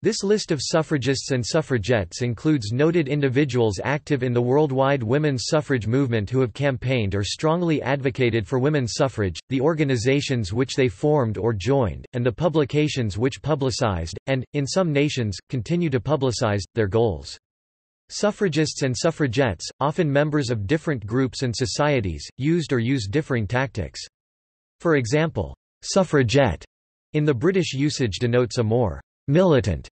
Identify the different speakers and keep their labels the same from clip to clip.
Speaker 1: This list of suffragists and suffragettes includes noted individuals active in the worldwide women's suffrage movement who have campaigned or strongly advocated for women's suffrage, the organizations which they formed or joined, and the publications which publicized, and, in some nations, continue to publicize, their goals. Suffragists and suffragettes, often members of different groups and societies, used or use differing tactics. For example, suffragette in the British usage denotes a more militant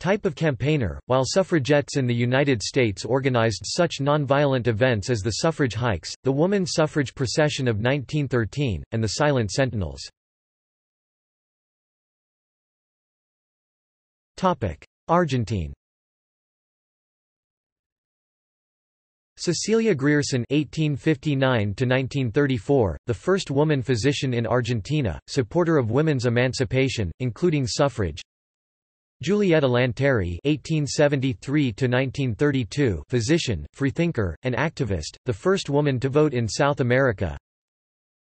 Speaker 1: type of campaigner, while suffragettes in the United States organized such nonviolent events as the suffrage hikes, the woman suffrage procession of 1913, and the Silent Sentinels. Argentine Cecilia Grierson (1859–1934), the first woman physician in Argentina, supporter of women's emancipation, including suffrage. Julieta Lanteri (1873–1932), physician, freethinker, and activist, the first woman to vote in South America.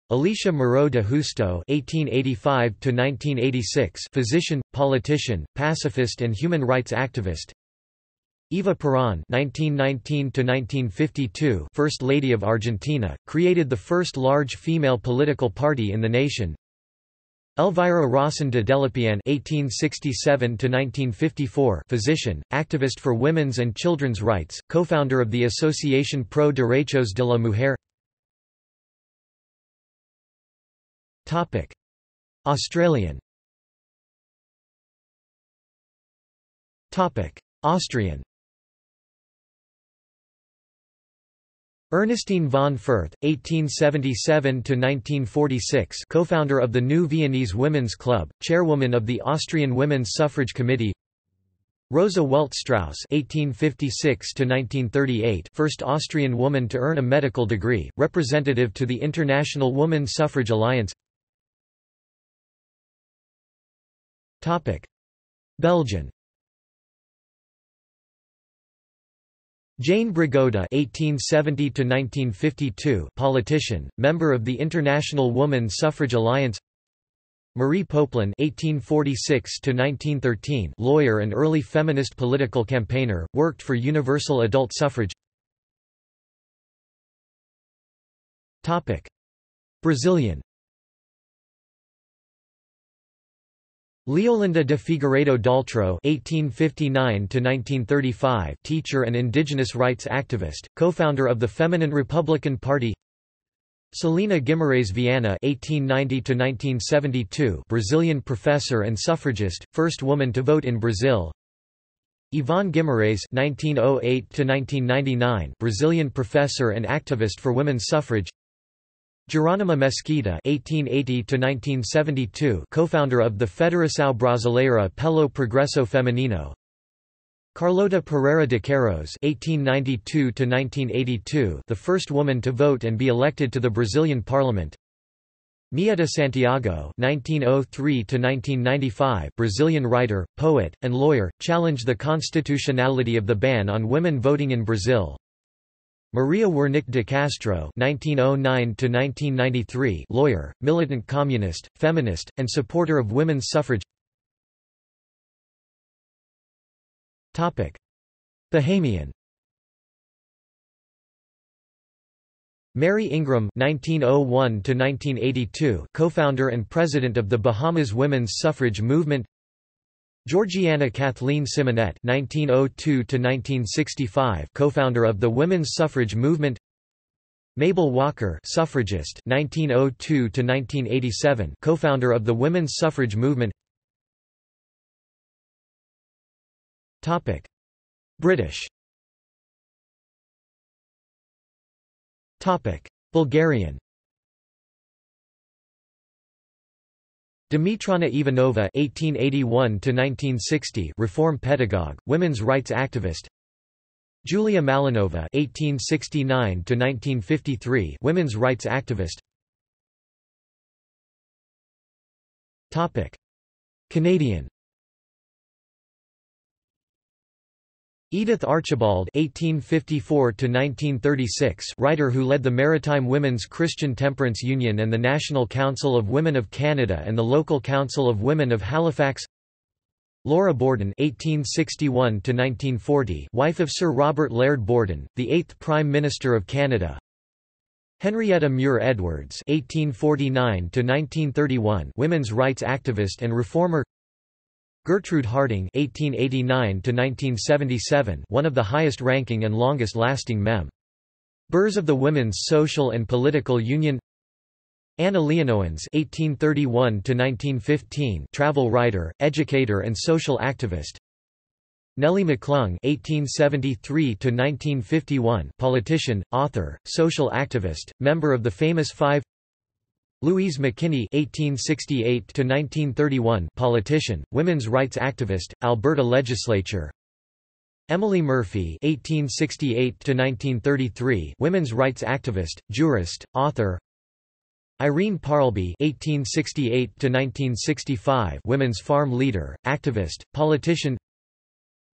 Speaker 1: Alicia Moreau de Justo (1885–1986), physician, politician, pacifist, and human rights activist. Eva Perón (1919–1952), First Lady of Argentina, created the first large female political party in the nation. Elvira Rawson de Dellepiane (1867–1954), physician, activist for women's and children's rights, co-founder of the Association Pro Derechos de la Mujer. Topic: Australian. Topic: Austrian. Ernestine von Fürth, 1877–1946 co-founder of the New Viennese Women's Club, chairwoman of the Austrian Women's Suffrage Committee Rosa Welt Straus (1856–1938), first Austrian woman to earn a medical degree, representative to the International Woman Suffrage Alliance. Topic: Belgian. Jane Brigode (1870–1952), politician, member of the International Woman Suffrage Alliance. Marie Popelin (1846–1913), lawyer and early feminist political campaigner, worked for universal adult suffrage. Topic: Brazilian. Leolinda de Figueiredo Daltro (1859–1935), teacher and indigenous rights activist, co-founder of the Feminine Republican Party. Celina Guimarães Viana (1890–1972), Brazilian professor and suffragist, first woman to vote in Brazil. Yvonne Guimarães (1908–1999), Brazilian professor and activist for women's suffrage. Jerônima Mesquita (1880–1972), co-founder of the Federação Brasileira pelo Progresso Feminino. Carlota Pereira de Queiroz (1892–1982), the first woman to vote and be elected to the Brazilian Parliament. Mietta Santiago (1903–1995), Brazilian writer, poet, and lawyer, challenged the constitutionality of the ban on women voting in Brazil. Maria Werneck de Castro (1909–1993), lawyer, militant communist, feminist, and supporter of women's suffrage. Topic: Bahamian. Mary Ingraham (1901–1982), co-founder and president of the Bahamas women's suffrage movement. Georgiana Kathleen Symonette (1902–1965), co-founder of the women's suffrage movement. Mabel Walker, suffragist (1902–1987), co-founder of the women's suffrage movement. Topic: British. Topic: Bulgarian. Dimitrana Ivanova (1881–1960), reform pedagogue, women's rights activist. Julia Malinova (1869–1953), women's rights activist. Topic: Canadian. Edith Archibald (1854–1936), writer who led the Maritime Women's Christian Temperance Union and the National Council of Women of Canada and the Local Council of Women of Halifax. Laura Borden (1861–1940), wife of Sir Robert Laird Borden, the eighth Prime Minister of Canada. Henrietta Muir Edwards (1849–1931), women's rights activist and reformer. Gertrude Harding (1889–1977), one of the highest-ranking and longest-lasting mem. Bers of the Women's Social and Political Union. Anna Leonowens (1831–1915), travel writer, educator, and social activist. Nellie McClung (1873–1951), politician, author, social activist, member of the famous Five. Louise McKinney (1868–1931), politician, women's rights activist, Alberta legislature. Emily Murphy (1868–1933), women's rights activist, jurist, author. Irene Parlby (1868–1965), women's farm leader, activist, politician.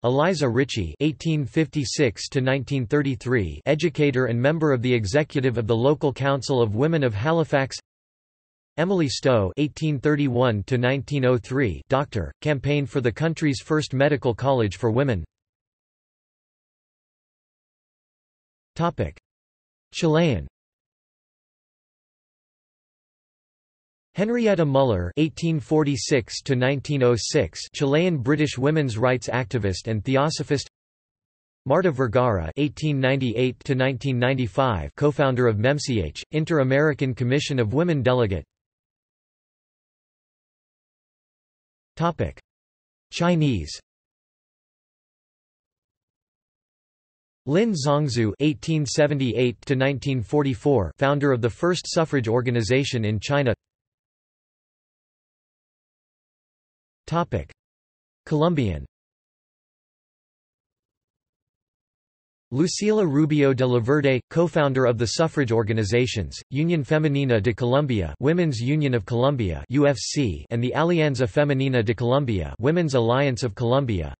Speaker 1: Eliza Ritchie (1856–1933), educator and member of the executive of the local council of women of Halifax. Emily Stowe (1831–1903), doctor, campaigned for the country's first medical college for women. Topic: Chilean Henrietta Muller (1846–1906), Chilean-British women's rights activist and theosophist. Marta Vergara (1898–1995), co-founder of MEMCH, Inter-American Commission of Women Delegate. Topic: Chinese. Lin Zongzhu (1878–1944), founder of the first suffrage organization in China. Colombian Lucila Rubio de Laverde, co-founder of the suffrage organizations, Unión Femenina de Colombia Women's Union of Colombia UFC and the Alianza Femenina de Colombia Women's Alliance of Colombia.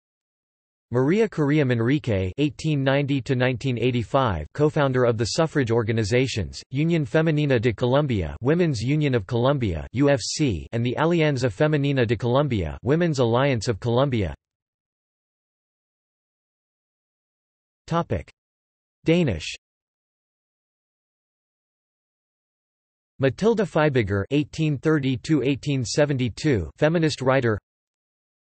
Speaker 1: Maria Correa Manrique (1890–1985), co-founder of the suffrage organizations Unión Femenina de Colombia, Women's Union of Colombia (UFC), and the Alianza Femenina de Colombia, Women's Alliance of Colombia. Danish. Mathilde Fibiger (1830–1872), feminist writer.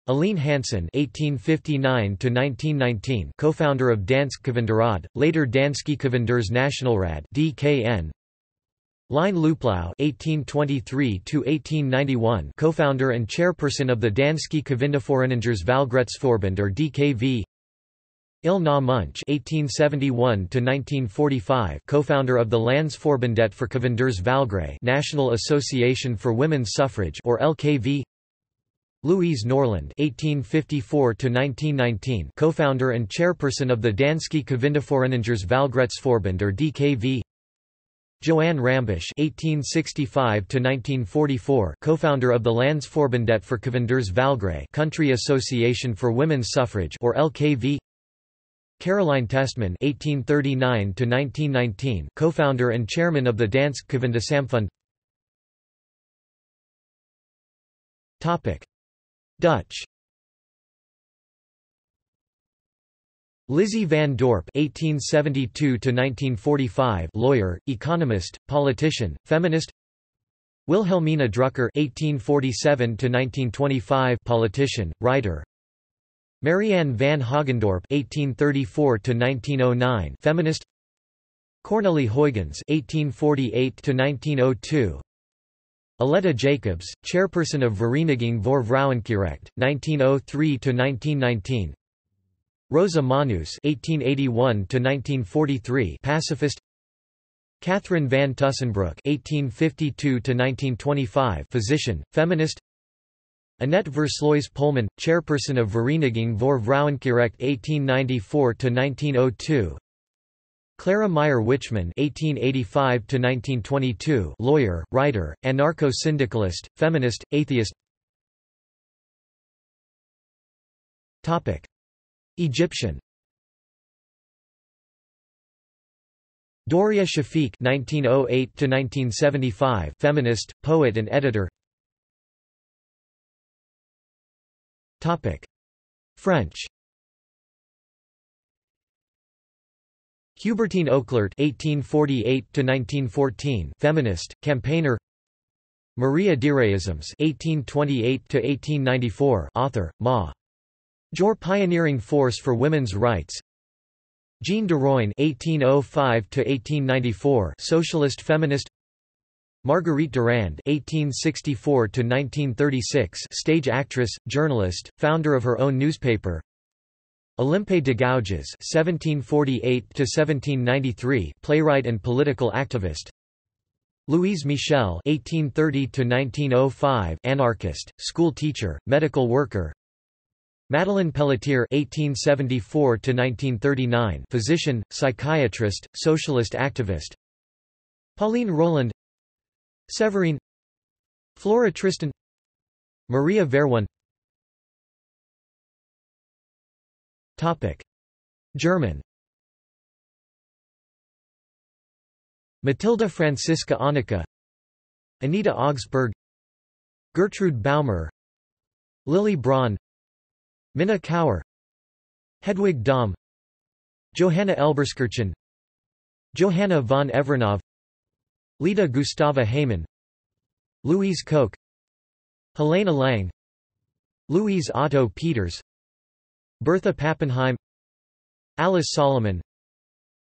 Speaker 1: Aline Hansen (1859–1919), co-founder of Dansk Kvinderåd, later Danske Kvinders Nationalrad (DKN). Line Luplau (1823–1891), co-founder and chairperson of the Danske Kvindeforeningers Valgretsforbund or DKV. Elna Munch (1871–1945), co-founder of the Landsforbundet for Kvinders Valgret (National Association for Women's Suffrage) or LKV. Louise Nørlund (1854–1919), co-founder and chairperson of the Danske Kvindeforeningers Valgretsforbund or DKV. Johanne Rambusch (1865–1944), co-founder of the Landsforbundet for Kvinders Valgret, Country Association for Women's Suffrage or LKV. Caroline Testmann (1839–1919), co-founder and chairman of the Dansk Kvindesamfund. Topic. Dutch Lizzie van Dorp (1872–1945), lawyer, economist, politician, feminist. Wilhelmina Drucker (1847–1925), politician, writer. Marianne van Hogendorp (1834–1909), feminist. Cornelie Huygens (1848–1902), Aletta Jacobs, chairperson of Vereniging voor Vrouwenkiesrecht, 1903–1919 Rosa Manus (1881–1943), pacifist. Catherine van Tussenbroek (1852–1925), physician, feminist. Annette Versluys Poelman, chairperson of Vereniging voor Vrouwenkiesrecht 1894–1902 Clara Meyer Wichmann (1885–1922), lawyer, writer, anarcho-syndicalist, feminist, atheist. Topic: Egyptian. Doria Shafik (1908–1975), feminist, poet, and editor. French Hubertine Auclert (1848–1914), feminist, campaigner. Maria Deraismes (1828–1894), author, Ma. Jor pioneering force for women's rights. Jeanne Deroin (1805–1894), socialist feminist. Marguerite Durand (1864–1936), stage actress, journalist, founder of her own newspaper. Olympe de Gouges (1748–1793), playwright and political activist. Louise Michel (1830–1905), anarchist, school teacher, medical worker. Madeleine Pelletier (1874–1939), physician, psychiatrist, socialist activist. Pauline Roland. Séverine. Flora Tristan. Maria Vérone. Topic: German. Mathilde Franziska Anneke Anita Augspurg Gertrude Bäumer Lily Braun Minna Cauer Hedwig Dohm Johanna Elberskirchen Johanna von Evreinov Lida Gustava Heymann Louise Koch Helene Lange Louise Otto Peters Bertha Pappenheim Alice Salomon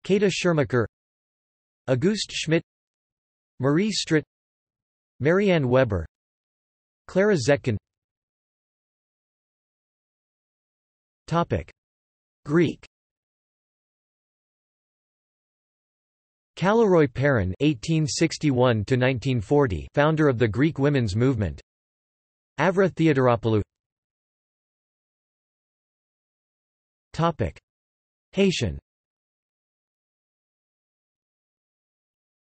Speaker 1: Käthe Schirmacher Auguste Schmidt Marie Stritt Marianne Weber Clara Zetkin. Topic. Greek Kalliroi Parren (1861–1940), founder of the Greek women's movement. Avra Theodoropoulou. Haitian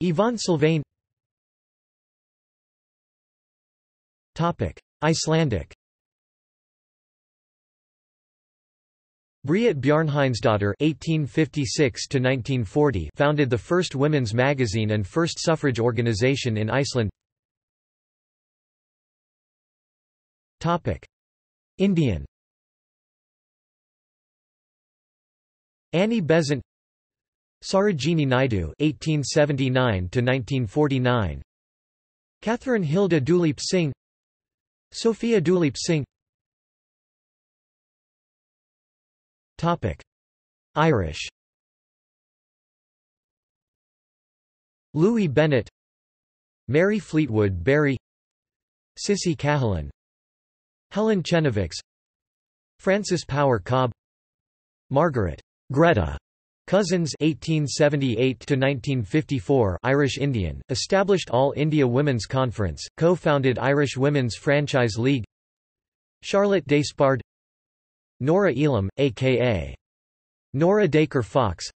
Speaker 1: Yvonne Sylvain Topic: Icelandic Briet Bjarnhéðinsdóttir (1856–1940) founded the first women's magazine and first suffrage organization in Iceland. Topic: Indian. Annie Besant Sarojini Naidu (1879–1949), Catherine Hilda Duleep Singh, Sophia Duleep Singh. Irish. Louie Bennett, Mary Fleetwood Barry. Cissie Cahalan, Helen Chenevix, Frances Power Cobbe, Margaret. Greta. Cousins (1878–1954), Irish Indian, established All India Women's Conference, co-founded Irish Women's Franchise League. Charlotte Despard, Nora Elam, a.k.a. Nora Dacre Fox,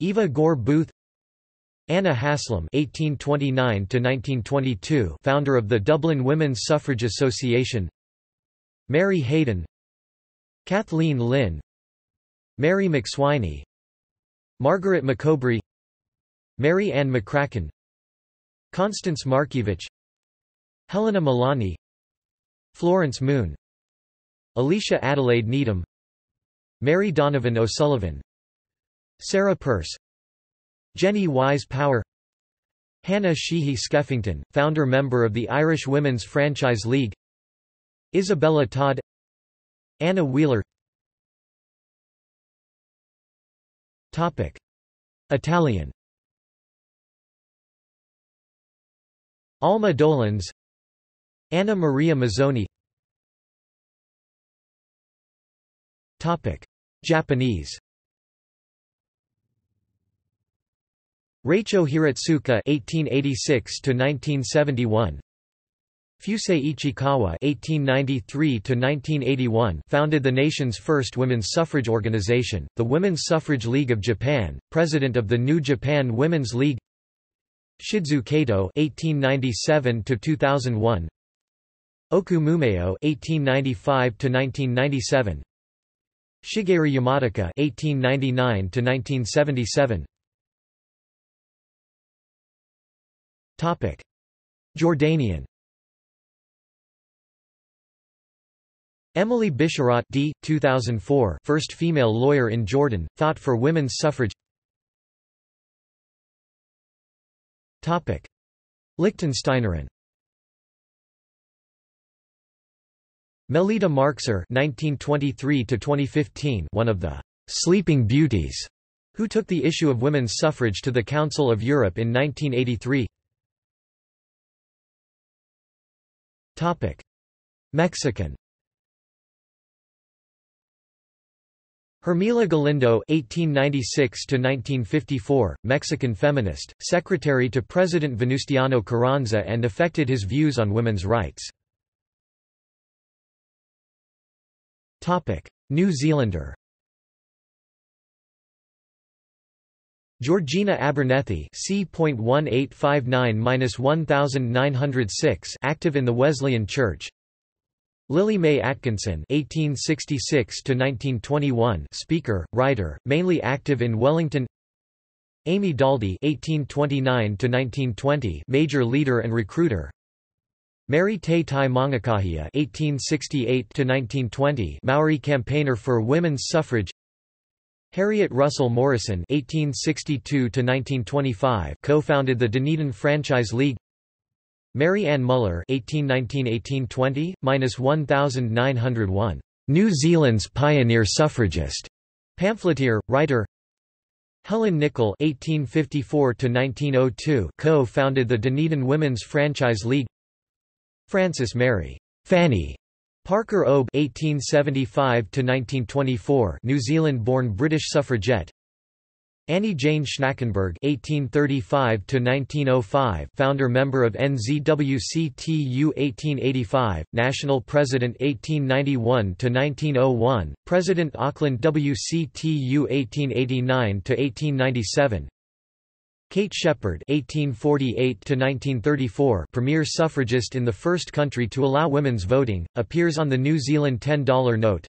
Speaker 1: Eva Gore Booth, Anna Haslam (1829–1922), founder of the Dublin Women's Suffrage Association. Mary Hayden, Kathleen Lynn, Mary McSwiney. Margaret McCoubrey Mary Ann McCracken. Constance Markievicz Helena Molony. Florence Moon Alicia Adelaide Needham Mary Donovan O'Sullivan Sarah Pearse Jennie Wyse Power Hannah Sheehy Skeffington, founder member of the Irish Women's Franchise League Isabella Tod Anna Wheeler Topic. Italian Alma Dolens Anna Maria Mozzoni Japanese. Raichō Hiratsuka (1886–1971), Fusae Ichikawa (1893–1981) founded the nation's first women's suffrage organization, the Women's Suffrage League of Japan, president of the New Japan Women's League. Shizue Kato (1897–2001), Oku Mumeo (1895–1997), Shigeru Yamataka (1899–1977). Topic: Jordanian Emily Bisharat d. 2004 first female lawyer in Jordan, fought for women's suffrage Liechtensteinerin Melita Marxer (1923–2015), one of the "sleeping beauties," who took the issue of women's suffrage to the Council of Europe in 1983. Topic: Mexican. Hermila Galindo (1896–1954), Mexican feminist, secretary to President Venustiano Carranza, and affected his views on women's rights. New Zealander Georgina Abernethy C.1859-1906 active in the Wesleyan Church Lily Mae Atkinson (1866–1921), speaker, writer, mainly active in Wellington. Amy Daldy (1829–1920), major leader and recruiter. Meri Te Tai Mangakahia (1868–1920), Maori campaigner for women's suffrage. Harriet Russell Morrison (1862–1925) co-founded the Dunedin Franchise League. Mary Ann Muller (1819–1820), minus 1901, New Zealand's pioneer suffragist, pamphleteer, writer. Helen Nichol (1854–1902) co-founded the Dunedin Women's Franchise League. Frances Mary Fanny Parker Obe (1875–1924), New Zealand-born British suffragette. Annie Jane Schnackenberg (1835–1905), founder member of NZWCTU 1885, national president 1891–1901, president Auckland WCTU 1889–1897. Kate Sheppard (1848–1934), premier suffragist in the first country to allow women's voting, appears on the New Zealand $10 note.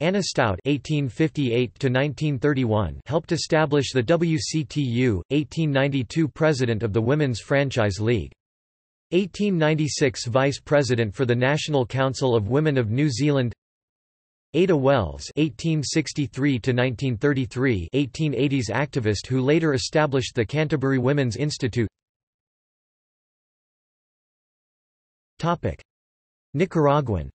Speaker 1: Anna Stout (1858–1931) helped establish the WCTU, 1892 president of the Women's Franchise League. 1896 Vice President for the National Council of Women of New Zealand Ada Wells (1863–1933), 1880s activist who later established the Canterbury Women's Institute. Topic: Nicaraguan.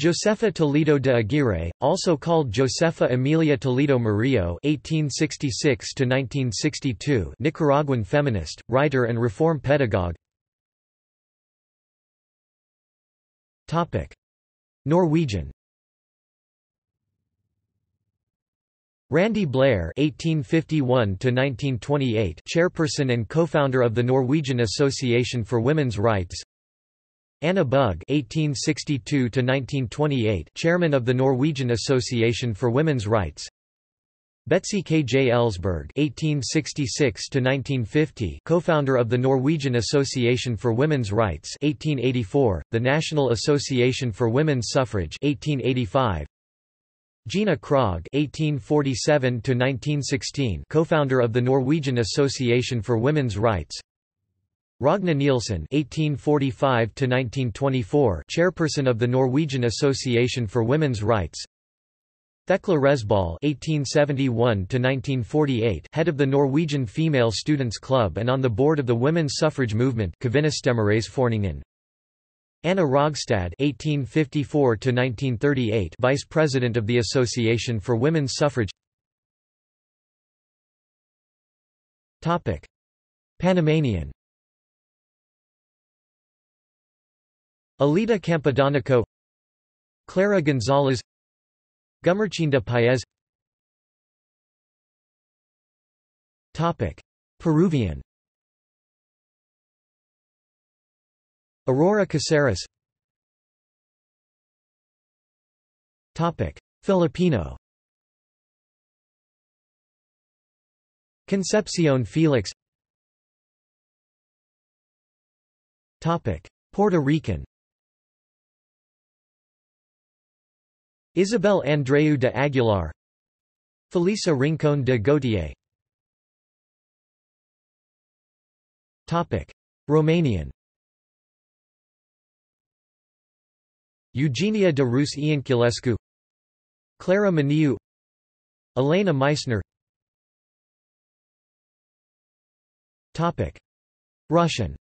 Speaker 1: Josefa Toledo de Aguerri, also called Josefa Emilia Toledo Murillo (1866–1962), Nicaraguan feminist, writer, and reform pedagogue. Norwegian Randi Blehr (1851–1928), chairperson and co-founder of the Norwegian Association for Women's Rights. Anna Bugge (1862–1928), chairman of the Norwegian Association for Women's Rights. Betzy Kjelsberg (1866–1950), co-founder of the Norwegian Association for Women's Rights (1884), the National Association for Women's Suffrage (1885). Gina Krog (1847–1916), co-founder of the Norwegian Association for Women's Rights. Ragna Nielsen (1845–1924), chairperson of the Norwegian Association for Women's Rights. Thekla Resvoll (1871–1948), head of the Norwegian Female Students' Club and on the board of the women's suffrage movement Anna Rogstad (1854–1938), vice president of the Association for Women's Suffrage. Topic: Panamanian. Alida Campodonico Clara Gonzalez Gumercinda Paez. Peruvian. Aurora Caceres. Filipino. Concepcion Felix. Puerto Rican Isabel Andreu de Aguilar Felisa Rincón de Gautier. Romanian. Eugenia de Rus Ianculescu Clara Măniu Elena Meissner. Russian.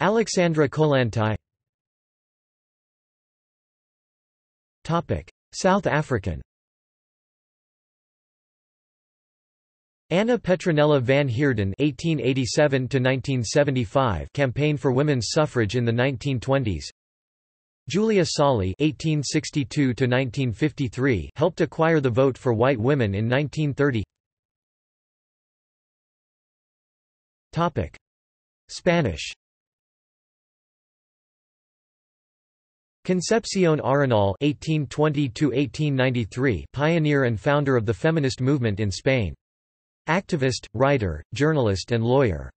Speaker 1: Alexandra Kollontai South African Anna Petronella van Heerden (1887–1975) campaigned for women's suffrage in the 1920s. Julia Solly (1862–1953) helped acquire the vote for white women in 1930. Topic: Spanish. Concepción Arenal (1820–1893), pioneer and founder of the feminist movement in Spain. Activist, writer, journalist and lawyer.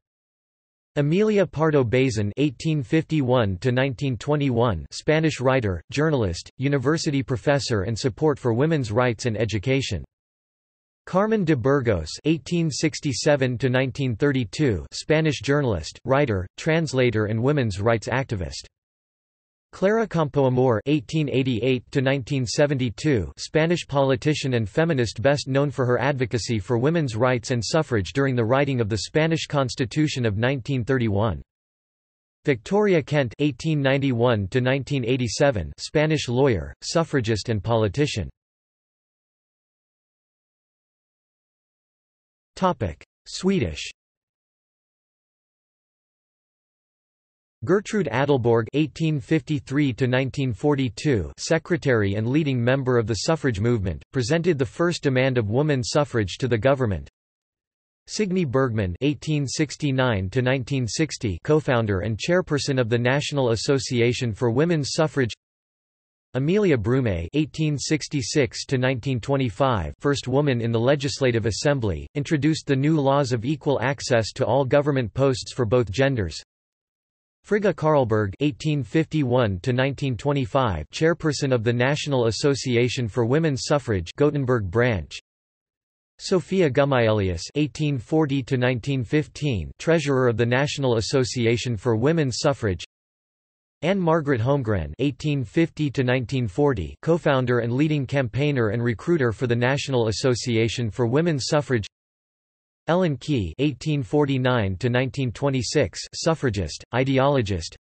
Speaker 1: Emilia Pardo Bazán (1851–1921), Spanish writer, journalist, university professor, and support for women's rights and education. Carmen de Burgos (1867–1932), Spanish journalist, writer, translator, and women's rights activist. Clara Campoamor (1888–1972), Spanish politician and feminist, best known for her advocacy for women's rights and suffrage during the writing of the Spanish Constitution of 1931. Victoria Kent (1891–1987), Spanish lawyer, suffragist, and politician. Topic: Swedish. Gertrude Adelborg (1853–1942), secretary and leading member of the suffrage movement, presented the first demand of woman suffrage to the government. Signe Bergman (1869–1960), co-founder and chairperson of the National Association for Women's Suffrage. Emilia Broomé (1866–1925), first woman in the Legislative Assembly, introduced the new laws of equal access to all government posts for both genders. Frigga Karlberg (1851–1925), chairperson of the National Association for Women's Suffrage, Gothenburg branch. Sophia Gumaelius (1840–1915), treasurer of the National Association for Women's Suffrage. Anne Margaret Holmgren (1850–1940), co-founder and leading campaigner and recruiter for the National Association for Women's Suffrage. Ellen Key (1849–1926), suffragist, ideologist.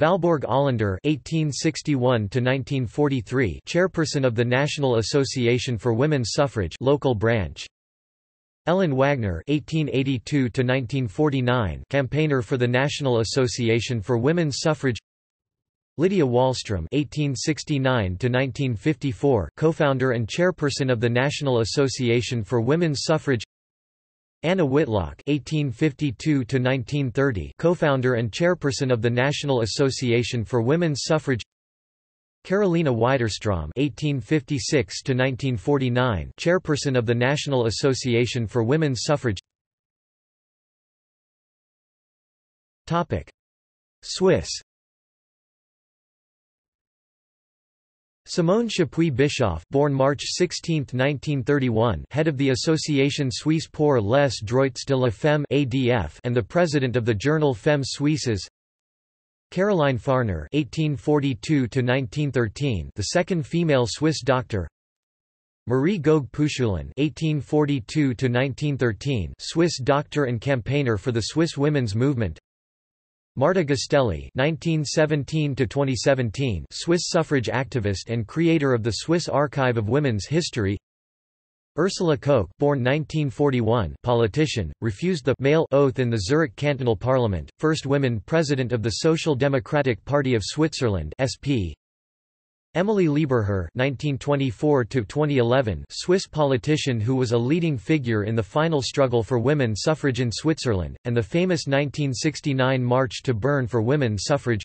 Speaker 1: Valborg Olander (1861–1943), chairperson of the National Association for Women's Suffrage, local branch. Ellen Wagner (1882–1949), campaigner for the National Association for Women's Suffrage. Lydia Wahlstrom (1869–1954), co-founder and chairperson of the National Association for Women's Suffrage. Anna Whitlock (1852–1930), co-founder and chairperson of the National Association for Women's Suffrage. Carolina Widerstrom (1856–1949), chairperson of the National Association for Women's Suffrage. Topic: Swiss. Simone Chapuis Bischoff born March 16, 1931 head of the Association Suisse pour les droits de la femme ADF and the president of the journal Femmes Suisses Caroline Farner (1842–1913), the second female Swiss doctor. Marie Goegg Pouchoulin (1842–1913), Swiss doctor and campaigner for the Swiss women's movement. Marthe Gosteli (1917–2017), Swiss suffrage activist and creator of the Swiss Archive of Women's History. Ursula Koch, born 1941, politician, refused the male oath in the Zurich cantonal parliament, first women president of the Social Democratic Party of Switzerland (SP). Emily Lieberherr (1924–2011), Swiss politician who was a leading figure in the final struggle for women suffrage in Switzerland, and the famous 1969 March to Bern for women suffrage.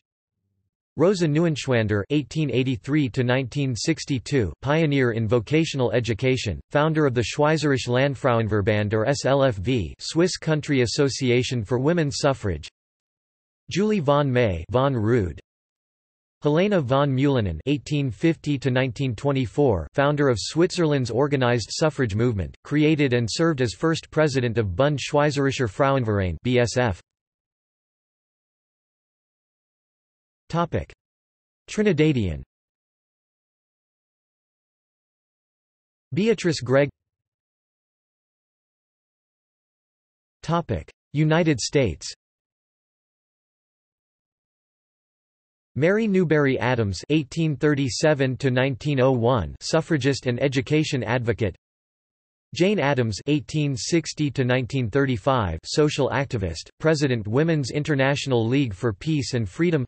Speaker 1: Rosa Neuenschwander (1883–1962), pioneer in vocational education, founder of the Schweizerische Landfrauenverband or SLFV, Swiss Country Association for Women's Suffrage. Julie von May von Rud, Helena von Mülinen (1850–1924), founder of Switzerland's organized suffrage movement, created and served as first president of Bund Schweizerischer Frauenverein (BSF). Topic: Trinidadian. Beatrice Gregg. Topic: United States Mary Newberry Adams (1837–1901), suffragist and education advocate. Jane Addams (1860–1935), social activist, President Women's International League for Peace and Freedom.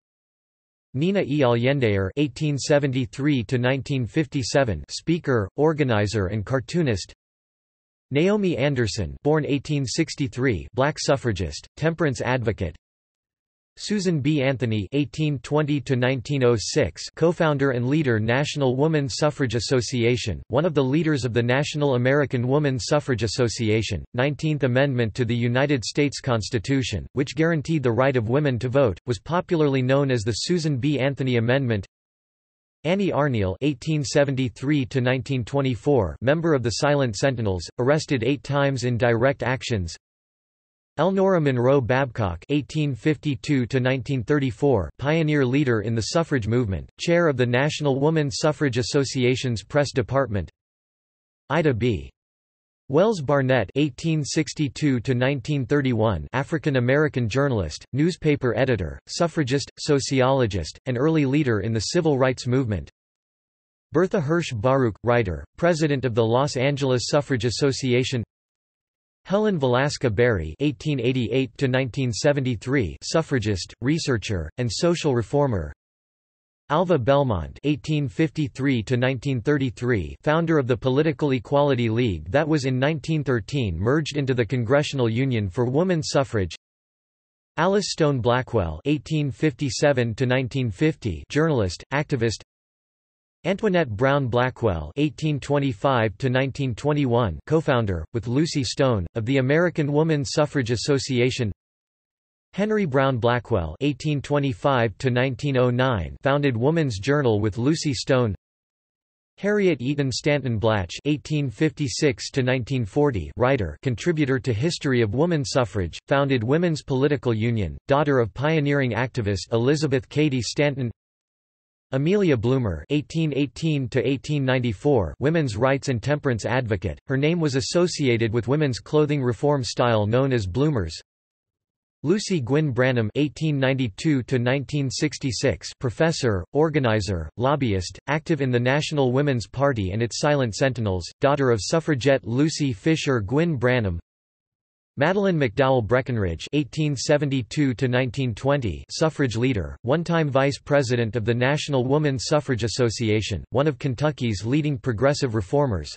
Speaker 1: Nina E. Allender (1873–1957), speaker, organizer, and cartoonist. Naomi Anderson, born 1863, black suffragist, temperance advocate. Susan B. Anthony (1820–1906), co-founder and leader National Woman Suffrage Association, one of the leaders of the National American Woman Suffrage Association. 19th Amendment to the United States Constitution, which guaranteed the right of women to vote, was popularly known as the Susan B. Anthony Amendment. Annie Arniel (1873–1924), member of the Silent Sentinels, arrested eight times in direct actions. Elnora Monroe Babcock (1852–1934), pioneer leader in the suffrage movement, chair of the National Woman Suffrage Association's press department. Ida B. Wells Barnett (1862–1931), African-American journalist, newspaper editor, suffragist, sociologist, and early leader in the civil rights movement. Bertha Hirsch Baruch, writer, president of the Los Angeles Suffrage Association. Helen Valeska Bary (1888–1973), suffragist, researcher, and social reformer. Alva Belmont (1853–1933), founder of the Political Equality League that was in 1913 merged into the Congressional Union for Woman Suffrage. Alice Stone Blackwell (1857–1950), journalist, activist. Antoinette Brown Blackwell (1825–1921), co-founder, with Lucy Stone, of the American Woman Suffrage Association. Henry Brown Blackwell (1825–1909) founded Woman's Journal with Lucy Stone. Harriet Eaton Stanton Blatch (1856–1940), writer, contributor to History of Woman Suffrage, founded Women's Political Union, daughter of pioneering activist Elizabeth Cady Stanton. Amelia Bloomer (1818–1894), women's rights and temperance advocate. Her name was associated with women's clothing reform style known as bloomers. Lucy Gwynne Branham (1892–1966), professor, organizer, lobbyist, active in the National Women's Party and its Silent Sentinels, daughter of suffragette Lucy Fisher Gwynne Branham. Madeleine McDowell Breckinridge (1872–1920), suffrage leader, one-time vice president of the National Woman Suffrage Association, one of Kentucky's leading progressive reformers.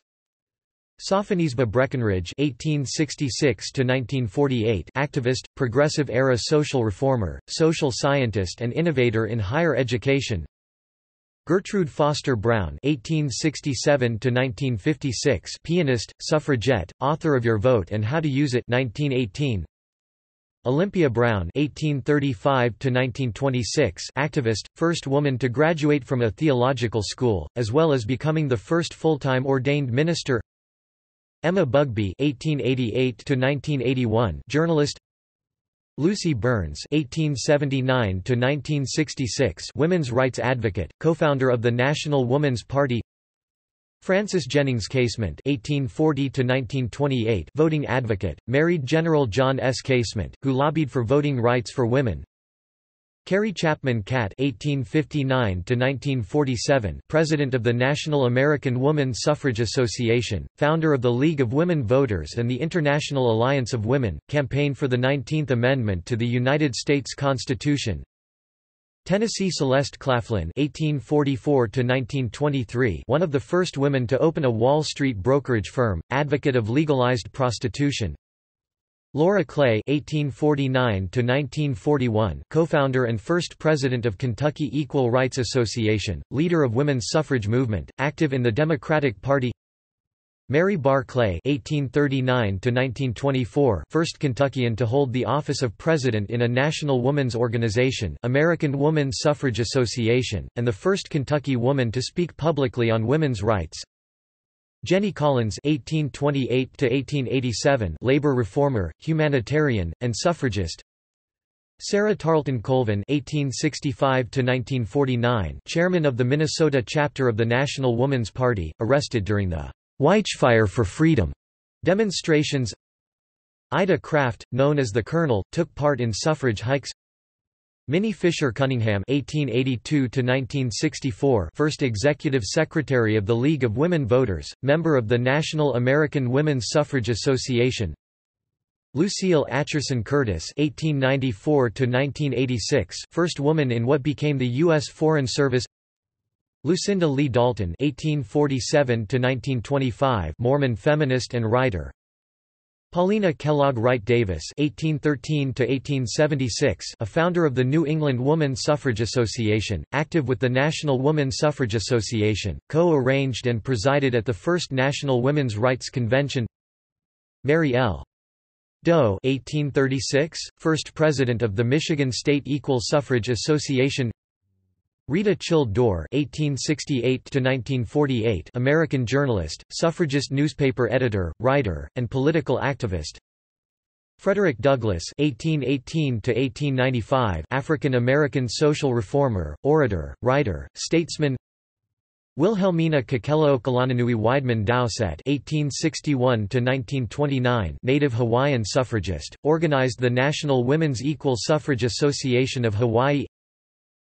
Speaker 1: Sophonisba Breckinridge (1866–1948), activist, progressive-era social reformer, social scientist, and innovator in higher education. Gertrude Foster Brown (1867–1956), pianist, suffragette, author of Your Vote and How to Use It, 1918. Olympia Brown (1835–1926), activist, first woman to graduate from a theological school, as well as becoming the first full-time ordained minister. Emma Bugbee (1888–1981), journalist. Lucy Burns (1879–1966), women's rights advocate, co-founder of the National Woman's Party. Frances Jennings Casement (1840–1928), voting advocate, married General John S. Casement, who lobbied for voting rights for women. Carrie Chapman Catt (1859–1947), president of the National American Woman Suffrage Association, founder of the League of Women Voters and the International Alliance of Women, campaigned for the 19th Amendment to the United States Constitution. Tennessee Celeste Claflin (1844–1923), one of the first women to open a Wall Street brokerage firm, advocate of legalized prostitution. Laura Clay (1849–1941), co-founder and first president of Kentucky Equal Rights Association, leader of women's suffrage movement, active in the Democratic Party. Mary Barr Clay (1839–1924), first Kentuckian to hold the office of president in a national women's organization, American Woman Suffrage Association, and the first Kentucky woman to speak publicly on women's rights. Jenny Collins (1828–1887), labor reformer, humanitarian, and suffragist. Sarah Tarleton Colvin (1865–1949), chairman of the Minnesota chapter of the National Woman's Party, arrested during the Fire for Freedom demonstrations. Ida Craft, known as the Colonel, took part in suffrage hikes. Minnie Fisher Cunningham (1882–1964), first executive secretary of the League of Women Voters, member of the National American Women's Suffrage Association. Lucille Atcherson Curtis (1894–1986), first woman in what became the U.S. Foreign Service. Lucinda Lee Dalton (1847–1925), Mormon feminist and writer. Paulina Kellogg Wright Davis (1813–1876), a founder of the New England Woman Suffrage Association, active with the National Woman Suffrage Association, co-arranged and presided at the first National Women's Rights Convention. Mary L. Doe 1836, first president of the Michigan State Equal Suffrage Association Rheta Childe Dorr (1868–1948), American journalist, suffragist newspaper editor, writer, and political activist. Frederick Douglass (1818–1895), African American social reformer, orator, writer, statesman. Wilhelmina Kekelo-Okalaninuwi Weidman Dowsett (1861–1929), native Hawaiian suffragist, organized the National Women's Equal Suffrage Association of Hawaii.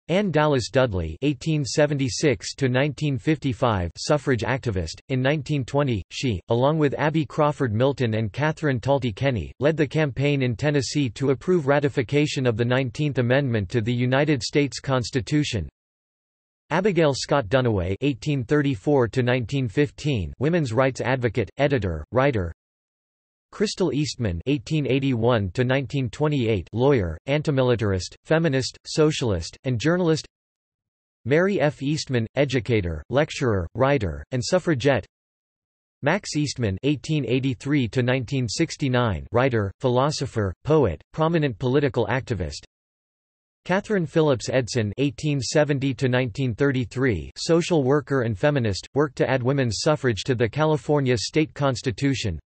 Speaker 1: Anne Dallas Dudley (1876–1955), suffrage activist. In 1920, she, along with Abby Crawford Milton and Catherine Talty Kenny, led the campaign in Tennessee to approve ratification of the 19th Amendment to the United States Constitution. Abigail Scott Duniway (1834–1915), women's rights advocate, editor, writer. Crystal Eastman (1881–1928), lawyer, antimilitarist, feminist, socialist, and journalist. Mary F. Eastman, educator, lecturer, writer, and suffragette. Max Eastman (1883–1969), writer, philosopher, poet, prominent political activist. Catherine Phillips Edson (1870–1933), social worker and feminist, worked to add women's suffrage to the California state constitution.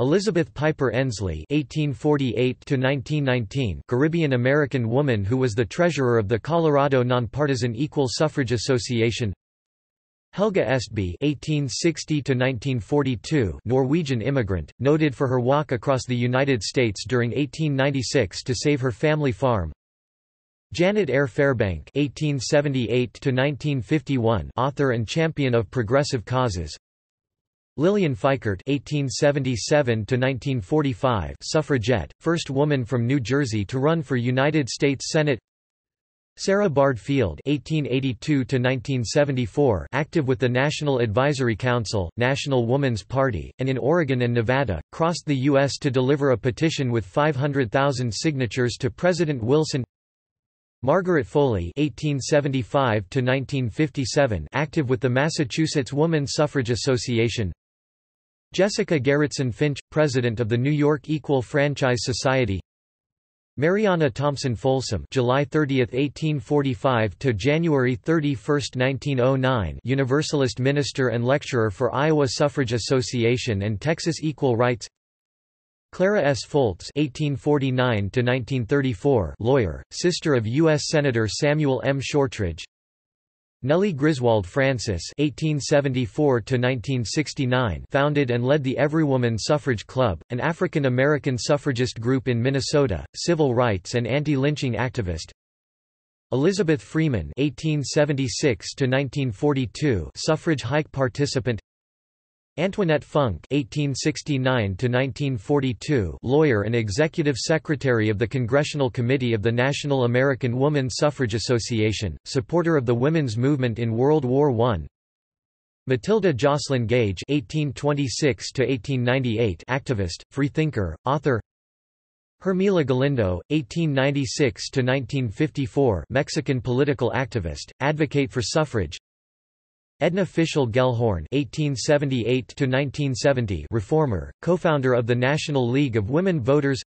Speaker 1: Elizabeth Piper Ensley (1848–1919), Caribbean American woman who was the treasurer of the Colorado Nonpartisan Equal Suffrage Association. Helga Estby (1860–1942), Norwegian immigrant, noted for her walk across the United States during 1896 to save her family farm. Janet Ayer Fairbank (1878–1951), author and champion of progressive causes. Lillian Feickert (1877–1945), suffragette, first woman from New Jersey to run for United States Senate. Sarah Bard Field (1882–1974), active with the National Advisory Council, National Woman's Party, and in Oregon and Nevada, crossed the U.S. to deliver a petition with 500,000 signatures to President Wilson. Margaret Foley (1875–1957), active with the Massachusetts Woman Suffrage Association. Jessica Garretson Finch, president of the New York Equal Franchise Society. Mariana Thompson Folsom (July 30, 1845 to January 31, 1909), Universalist minister and lecturer for Iowa Suffrage Association and Texas Equal Rights. Clara S. Foltz (1849–1934), lawyer, sister of U.S. Senator Samuel M. Shortridge. Nellie Griswold Francis (1874–1969) founded and led the Everywoman Suffrage Club, an African American suffragist group in Minnesota, civil rights and anti-lynching activist. Elizabeth Freeman (1876–1942), suffrage hike participant. Antoinette Funk (1869–1942), lawyer and executive secretary of the Congressional Committee of the National American Woman Suffrage Association, supporter of the women's movement in World War I. Matilda Joslyn Gage (1826–1898), activist, freethinker, author. Hermila Galindo, 1896–1954, Mexican political activist, advocate for suffrage. Edna Fischel Gellhorn (1878–1970), reformer, co-founder of the National League of Women Voters.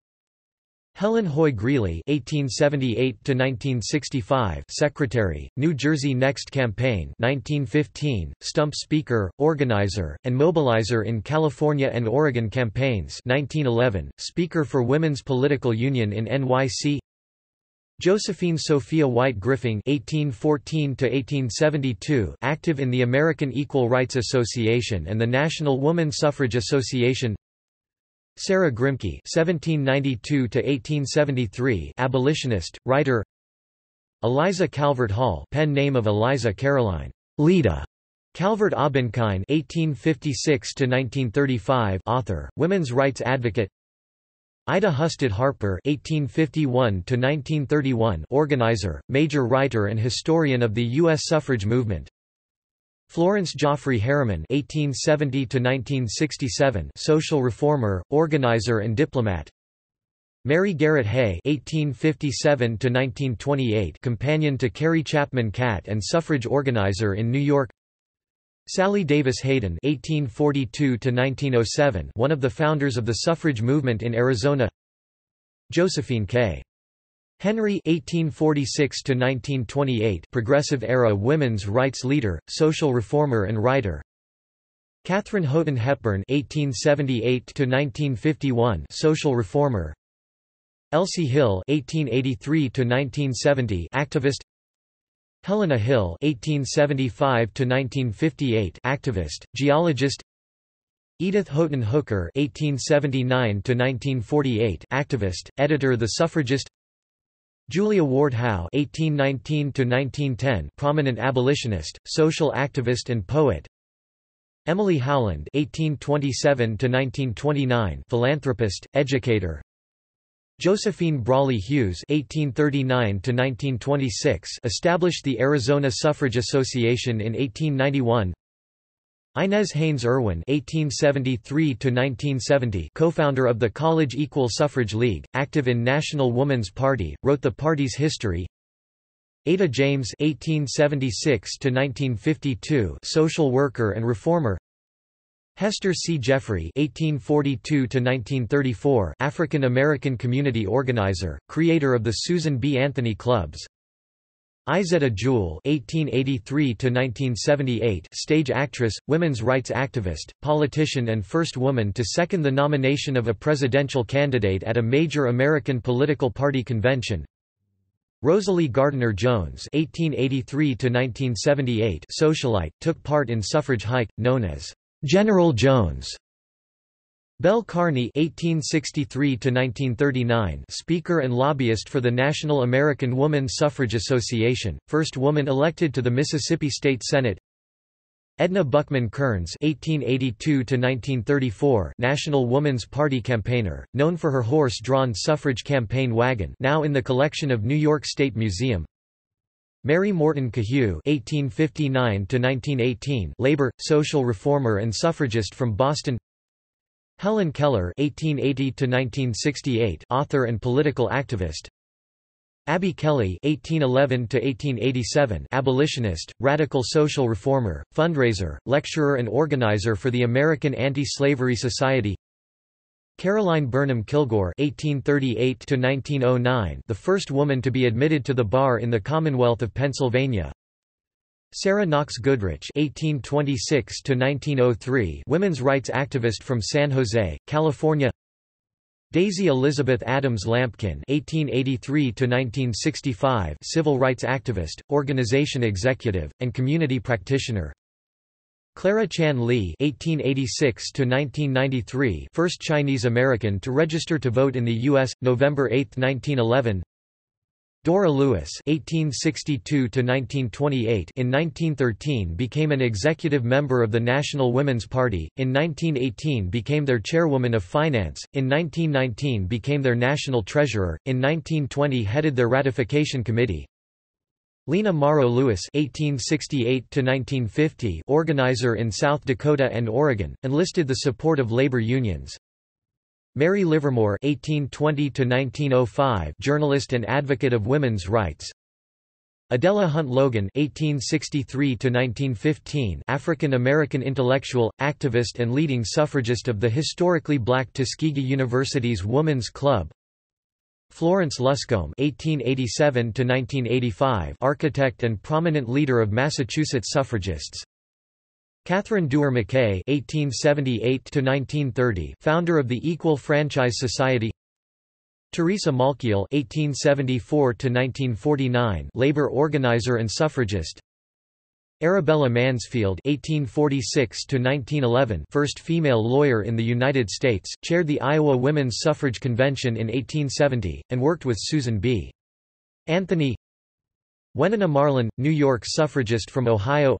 Speaker 1: Helen Hoy Greeley (1878–1965), secretary, New Jersey Next Campaign (1915), stump speaker, organizer, and mobilizer in California and Oregon campaigns (1911), speaker for Women's Political Union in NYC. Josephine Sophia White Griffing (1814–1872), active in the American Equal Rights Association and the National Woman Suffrage Association. Sarah Grimke (1792–1873), abolitionist, writer. Eliza Calvert Hall, pen name of Eliza Caroline Leda Calvert Obenchain (1856–1935), author, women's rights advocate. Ida Husted Harper (1851–1931), organizer, major writer, and historian of the U.S. suffrage movement. Florence Jaffray Harriman (1870–1967), social reformer, organizer, and diplomat. Mary Garrett Hay (1857–1928), companion to Carrie Chapman Catt and suffrage organizer in New York. Sally Davis Hayden (1842–1907), one of the founders of the suffrage movement in Arizona. Josephine K. Henry (1846–1928), progressive-era women's rights leader, social reformer, and writer. Katharine Houghton Hepburn (1878–1951), social reformer. Elsie Hill (1883–1970), activist. Helena Hill (1875–1958), activist, geologist. Edith Houghton Hooker (1879–1948), activist, editor, The Suffragist. Julia Ward Howe (1819–1910), prominent abolitionist, social activist, and poet. Emily Howland (1827–1929), philanthropist, educator, Josephine Brawley Hughes (1839–1926) established the Arizona Suffrage Association in 1891. Inez Haynes Irwin (1873–1970), co-founder of the College Equal Suffrage League, active in National Woman's Party, wrote the party's history. Ada James (1876–1952), social worker and reformer. Hester C. Jeffrey (1842–1934), African-American community organizer, creator of the Susan B. Anthony Clubs. Izetta Jewell (1883–1978), stage actress, women's rights activist, politician, and first woman to second the nomination of a presidential candidate at a major American political party convention. Rosalie Gardner Jones (1883–1978), socialite, took part in suffrage hike, known as General Jones. Belle Kearney (1863–1939), speaker and lobbyist for the National American Woman Suffrage Association, first woman elected to the Mississippi State Senate. Edna Buckman Kearns (1882–1934), National Woman's Party campaigner, known for her horse-drawn suffrage campaign wagon, now in the collection of New York State Museum. Mary Morton Kehew (1859–1918), labor, social reformer, and suffragist from Boston. Helen Keller (1880–1968), author and political activist. Abby Kelley (1811–1887), abolitionist, radical social reformer, fundraiser, lecturer, and organizer for the American Anti-Slavery Society. Caroline Burnham Kilgore (1838–1909), the first woman to be admitted to the bar in the Commonwealth of Pennsylvania. Sarah Knox Goodrich (1826–1903), women's rights activist from San Jose, California. Daisy Elizabeth Adams Lampkin (1883–1965), civil rights activist, organization executive, and community practitioner. Clara Chan Lee (1886–1993), first Chinese American to register to vote in the U.S. November 8, 1911. Dora Lewis (1862–1928) in 1913 became an executive member of the National Women's Party. In 1918, became their chairwoman of finance. In 1919, became their national treasurer. In 1920, headed their ratification committee. Lena Morrow Lewis (1868–1950), organizer in South Dakota and Oregon, enlisted the support of labor unions. Mary Livermore (1820–1905), journalist and advocate of women's rights. Adela Hunt Logan (1863–1915), African American intellectual, activist, and leading suffragist of the historically black Tuskegee University's Woman's Club. Florence Luscomb (1887–1985), architect and prominent leader of Massachusetts suffragists. Catherine Duer Mackay (1878–1930), founder of the Equal Franchise Society. Teresa Malkiel (1874–1949), labor organizer and suffragist. Arabella Mansfield (1846–1911), first female lawyer in the United States, chaired the Iowa Women's Suffrage Convention in 1870, and worked with Susan B. Anthony. Wenonah Marlin, New York suffragist from Ohio.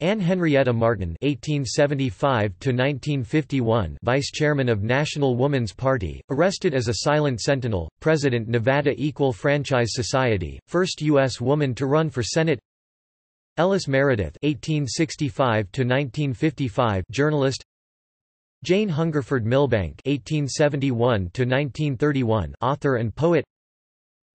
Speaker 1: Anne Henrietta Martin (1875–1951), vice chairman of National Woman's Party, arrested as a silent sentinel. President Nevada Equal Franchise Society, first U.S. woman to run for Senate. Ellis Meredith (1865–1955), journalist. Jane Hungerford Milbank (1871–1931), author and poet.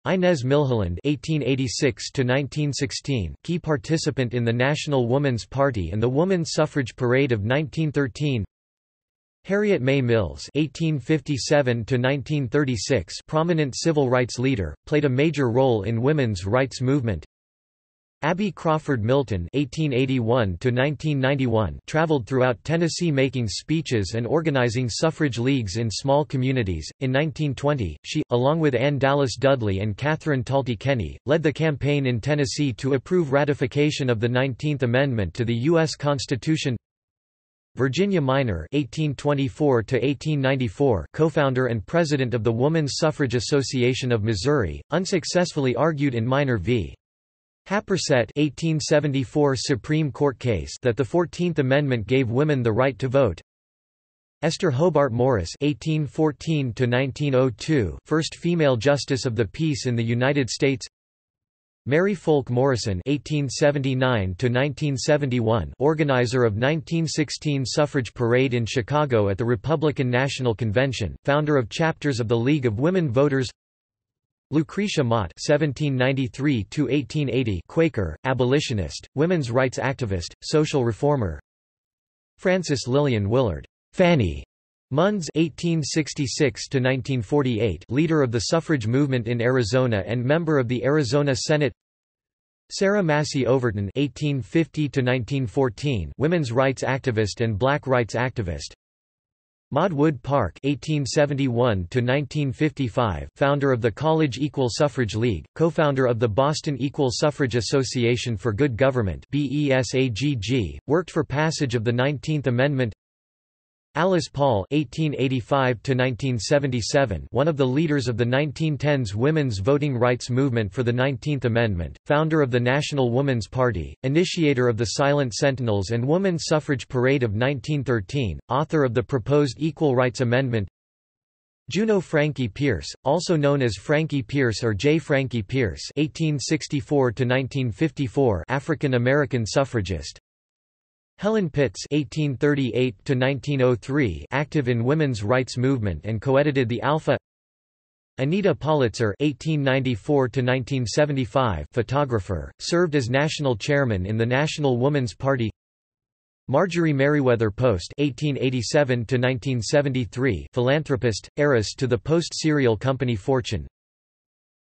Speaker 1: Inez Milholland (1886–1916), key participant in the National Woman's Party and the Woman's Suffrage Parade of 1913. Harriet May Mills (1857–1936), prominent civil rights leader, played a major role in women's rights movement. Abby Crawford Milton (1881–1991) traveled throughout Tennessee making speeches and organizing suffrage leagues in small communities. In 1920, she, along with Ann Dallas Dudley and Catherine Talty Kenny, led the campaign in Tennessee to approve ratification of the 19th Amendment to the U.S. Constitution. Virginia Minor (1824–1894), co-founder and president of the Woman's Suffrage Association of Missouri, unsuccessfully argued in Minor v. Happersett 1874 Supreme Court case that the Fourteenth Amendment gave women the right to vote. Esther Hobart Morris (1814–1902), first female justice of the peace in the United States. Mary Foulke Morrison (1879–1971), organizer of 1916 suffrage parade in Chicago at the Republican National Convention, founder of chapters of the League of Women Voters. Lucretia Mott (1793–1880), Quaker, abolitionist, women's rights activist, social reformer. Frances Lillian Willard, Fanny Munds (1866–1948), leader of the suffrage movement in Arizona and member of the Arizona Senate. Sarah Massey Overton (1850–1914), women's rights activist and black rights activist. Maud Wood Park (1871–1955), founder of the College Equal Suffrage League, co-founder of the Boston Equal Suffrage Association for Good Government (BESAGG), worked for passage of the Nineteenth Amendment. Alice Paul (1885–1977), one of the leaders of the 1910s women's voting rights movement for the 19th Amendment, founder of the National Woman's Party, initiator of the Silent Sentinels and Woman Suffrage Parade of 1913, author of the proposed Equal Rights Amendment. Juno Frankie Pierce, also known as Frankie Pierce or J. Frankie Pierce (1864–1954), African American suffragist. Helen Pitts (1838–1903), active in women's rights movement and co-edited the Alpha. Anita Pollitzer (1894–1975), photographer, served as national chairman in the National Woman's Party. Marjorie Merriweather Post (1887–1973), philanthropist, heiress to the Post cereal company fortune.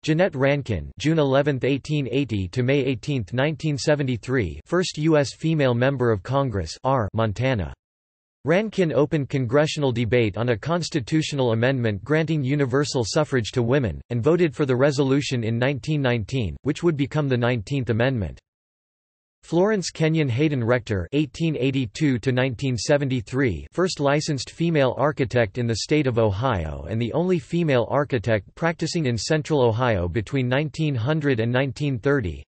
Speaker 1: Jeannette Rankin June 11, 1880 to May 18, 1973 first U.S. female member of Congress R Montana. Rankin opened congressional debate on a constitutional amendment granting universal suffrage to women, and voted for the resolution in 1919, which would become the 19th Amendment. Florence Kenyon Hayden Rector (1882–1973), first licensed female architect in the state of Ohio and the only female architect practicing in Central Ohio between 1900 and 1930.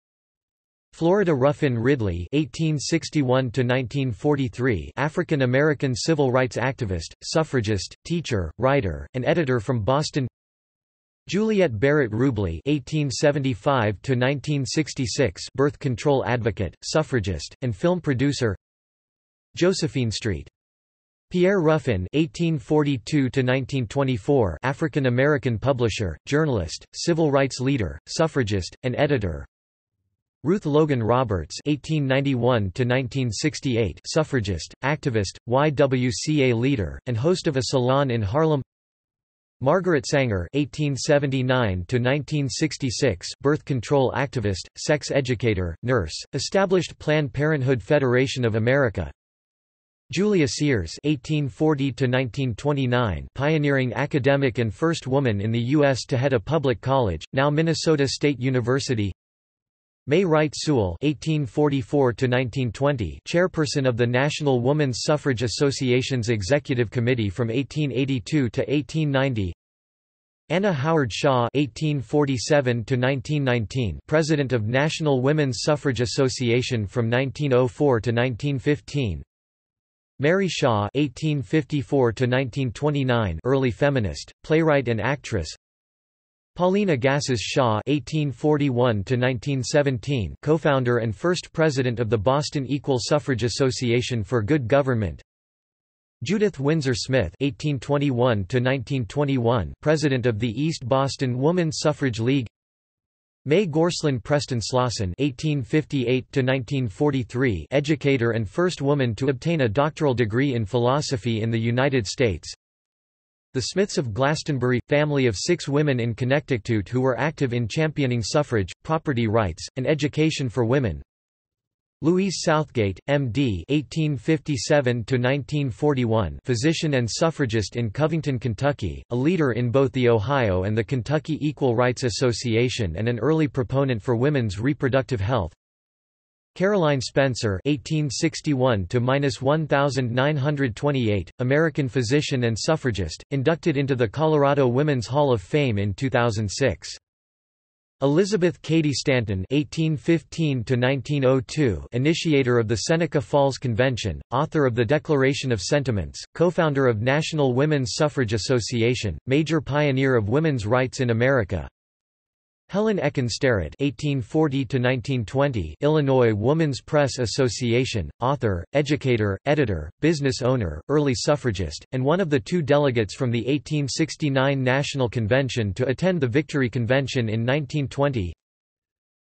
Speaker 1: Florida Ruffin Ridley (1861–1943), African American civil rights activist, suffragist, teacher, writer, and editor from Boston. Juliette Barrett Rublee (1875–1966), birth control advocate, suffragist, and film producer. Josephine Street. Pierre Ruffin (1842–1924), African American publisher, journalist, civil rights leader, suffragist, and editor. Ruth Logan Roberts (1891–1968), suffragist, activist, YWCA leader, and host of a salon in Harlem. Margaret Sanger (1879–1966), birth control activist, sex educator, nurse, established Planned Parenthood Federation of America. Julia Sears (1840–1929), pioneering academic and first woman in the U.S. to head a public college, now Minnesota State University. May Wright Sewall (1844–1920), chairperson of the National Woman's Suffrage Association's Executive Committee from 1882 to 1890. Anna Howard Shaw (1847–1919), president of National Women's Suffrage Association from 1904 to 1915. Mary Shaw (1854–1929), early feminist, playwright and actress. Pauline Agassiz Shaw (1841–1917), co-founder and first president of the Boston Equal Suffrage Association for Good Government. Judith Windsor Smith (1821–1921), president of the East Boston Woman Suffrage League. May Gorslin Preston Slawson (1858–1943), educator and first woman to obtain a doctoral degree in philosophy in the United States. The Smiths of Glastonbury, family of six women in Connecticut who were active in championing suffrage, property rights, and education for women. Louise Southgate, M.D. (1857–1941), physician and suffragist in Covington, Kentucky, a leader in both the Ohio and the Kentucky Equal Rights Association, and an early proponent for women's reproductive health. Caroline Spencer (1861–1928), American physician and suffragist, inducted into the Colorado Women's Hall of Fame in 2006. Elizabeth Cady Stanton (1815–1902), initiator of the Seneca Falls Convention, author of the Declaration of Sentiments, co-founder of National Women's Suffrage Association, major pioneer of women's rights in America. Helen Ekin Starrett (1840–1920), Illinois Woman's Press Association, author, educator, editor, business owner, early suffragist, and one of the two delegates from the 1869 National Convention to attend the Victory Convention in 1920.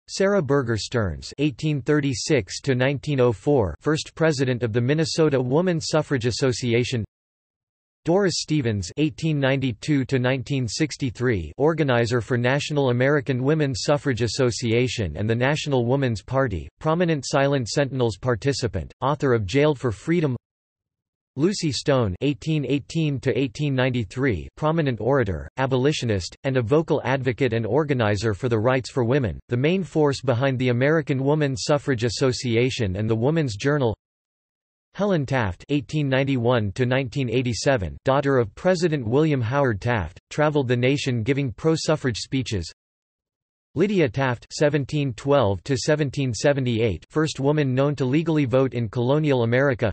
Speaker 1: Sarah Burger Stearns (1836–1904), first president of the Minnesota Woman Suffrage Association. Doris Stevens (1892–1963), organizer for National American Women's Suffrage Association and the National Woman's Party, prominent Silent Sentinels participant, author of Jailed for Freedom. Lucy Stone (1818–1893), prominent orator, abolitionist, and a vocal advocate and organizer for the rights for women, the main force behind the American Woman Suffrage Association and the Woman's Journal. Helen Taft (1891–1987), daughter of President William Howard Taft, traveled the nation giving pro-suffrage speeches. Lydia Taft (1712–1778), first woman known to legally vote in colonial America.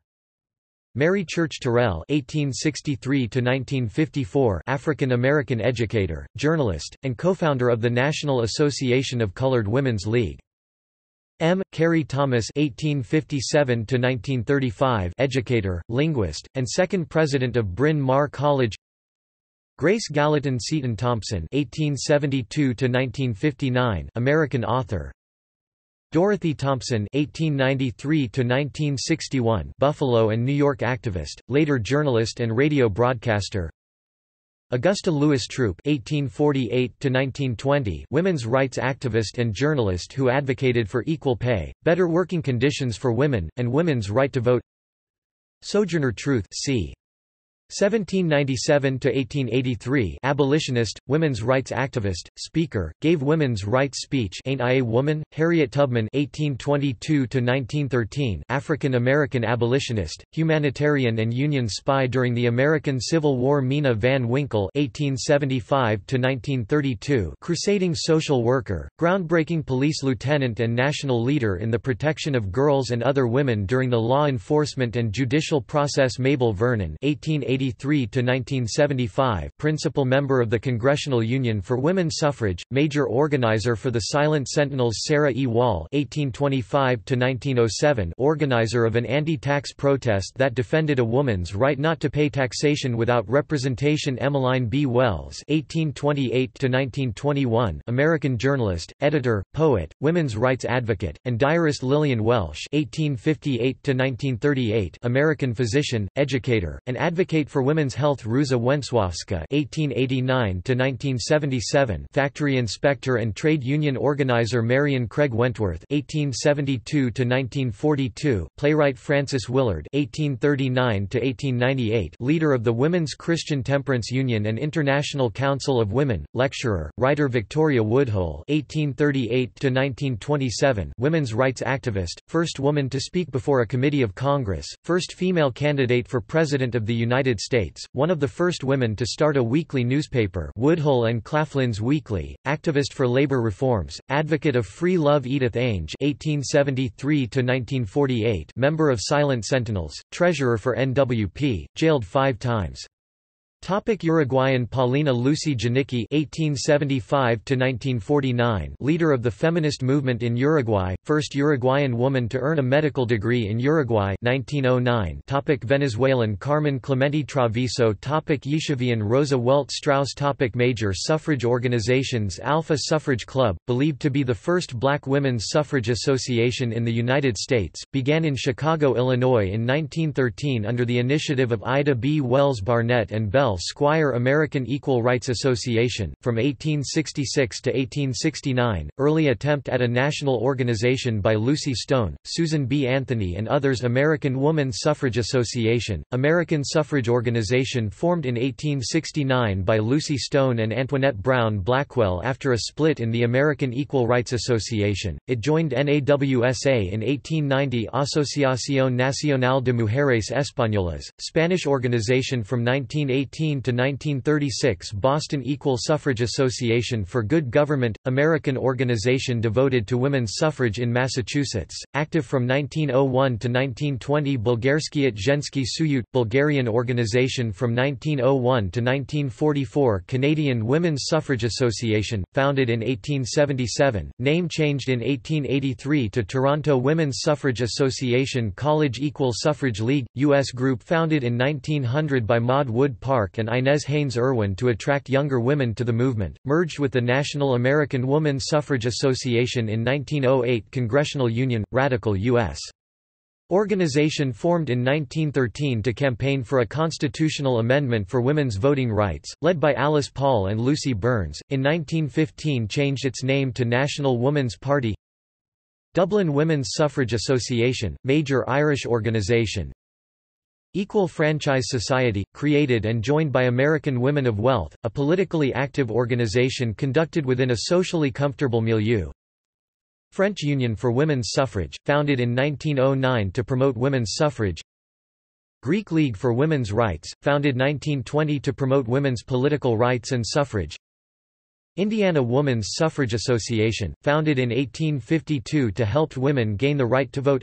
Speaker 1: Mary Church Terrell (1863–1954), African American educator, journalist, and co-founder of the National Association of Colored Women's League. M. Carey Thomas (1857–1935), educator, linguist, and second president of Bryn Mawr College. Grace Gallatin Seton Thompson (1872–1959), American author. Dorothy Thompson (1893–1961), Buffalo and New York activist, later journalist and radio broadcaster. Augusta Lewis Troup (1848–1920), women's rights activist and journalist who advocated for equal pay, better working conditions for women, and women's right to vote. Sojourner Truth, c. 1797–1883 abolitionist, women's rights activist, speaker, gave women's rights speech Ain't I a Woman? Harriet Tubman 1822–1913 African-American abolitionist, humanitarian and Union spy during the American Civil War Mina Van Winkle 1875–1932 crusading social worker, groundbreaking police lieutenant and national leader in the protection of girls and other women during the law enforcement and judicial process Mabel Vernon 1880 1883–1975 principal member of the Congressional Union for Women Suffrage, major organizer for the Silent Sentinels Sarah E. Wall (1825–1907), organizer of an anti-tax protest that defended a woman's right not to pay taxation without representation Emmeline B. Wells (1828–1921), American journalist, editor, poet, women's rights advocate, and diarist Lillian Welsh (1858–1938), American physician, educator, and advocate for Women's Health Róża Wencławska (1889–1977), factory inspector and trade union organizer Marion Craig Wentworth (1872–1942), playwright Frances Willard (1839–1898), leader of the Women's Christian Temperance Union and International Council of Women, lecturer, writer Victoria Woodhull (1838–1927), women's rights activist, first woman to speak before a committee of Congress, first female candidate for President of the United States, one of the first women to start a weekly newspaper Woodhull and Claflin's Weekly, activist for labor reforms, advocate of free love Edith Ainge (1873–1948), member of Silent Sentinels, treasurer for NWP, jailed five times. Topic Uruguayan Paulina Luisi Janicki (1875–1949), leader of the feminist movement in Uruguay, first Uruguayan woman to earn a medical degree in Uruguay (1909). Topic Venezuelan Carmen Clemente Travieso. Topic Yishuvian Rosa Welt Straus. Topic Major suffrage organizations. Alpha Suffrage Club, believed to be the first black women's suffrage association in the United States, began in Chicago, Illinois in 1913 under the initiative of Ida B. Wells Barnett and Squire American Equal Rights Association, from 1866 to 1869, early attempt at a national organization by Lucy Stone, Susan B. Anthony and others American Woman Suffrage Association, American Suffrage Organization formed in 1869 by Lucy Stone and Antoinette Brown Blackwell after a split in the American Equal Rights Association, it joined NAWSA in 1890 Asociación Nacional de Mujeres Españolas, Spanish organization from 1918 to 1936 Boston Equal Suffrage Association for Good Government, American organization devoted to women's suffrage in Massachusetts, active from 1901 to 1920 Bulgarskiat Zhensky Suyut, Bulgarian organization from 1901 to 1944 Canadian Women's Suffrage Association, founded in 1877, name changed in 1883 to Toronto Women's Suffrage Association College Equal Suffrage League, U.S. group founded in 1900 by Maud Wood Park and Inez Haynes Irwin to attract younger women to the movement, merged with the National American Woman Suffrage Association in 1908 Congressional Union, Radical U.S. Organization formed in 1913 to campaign for a constitutional amendment for women's voting rights, led by Alice Paul and Lucy Burns, in 1915 changed its name to National Woman's Party Dublin Women's Suffrage Association, major Irish organisation, Equal Franchise Society, created and joined by American Women of Wealth, a politically active organization conducted within a socially comfortable milieu. French Union for Women's Suffrage, founded in 1909 to promote women's suffrage. Greek League for Women's Rights, founded 1920 to promote women's political rights and suffrage. Indiana Woman's Suffrage Association, founded in 1852 to help women gain the right to vote.